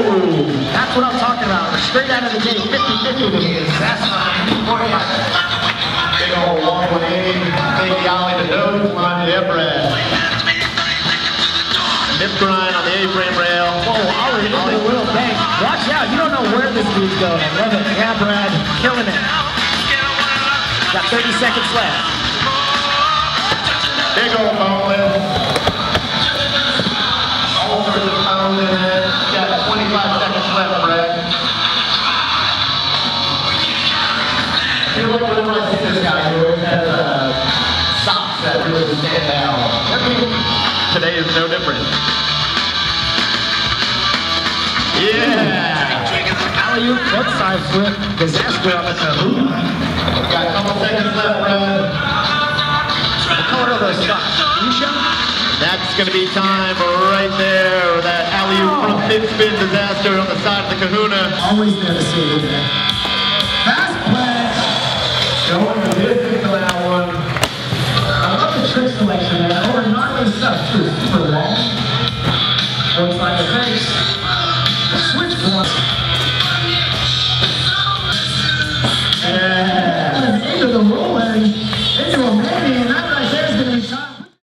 That's what I'm talking about. Straight out of the gate, 50-50 to me. That's Big old long 180, eh? take the alley to nose, line to Ebrad. Nip grind on the A-frame rail. Whoa, Ollie, at the wheel bang. Watch out, you don't know where this dude's going. I love it. Yeah, Brad, killing it. Got 30 seconds left. Big old boneless. I feel like whenever I see this guy, he always has uh, socks that really stand out. Today is no different. Yeah! Alley-oop, front side flip, disaster on the kahuna. Got a couple seconds left, Brad. What color are those socks? Fuchsia? That's going to be time right there. That alley-oop front spin disaster on the side of the kahuna. Always devastated, man the that. I love the trick selection there. Stuff too. Super long. Looks like a face. Switch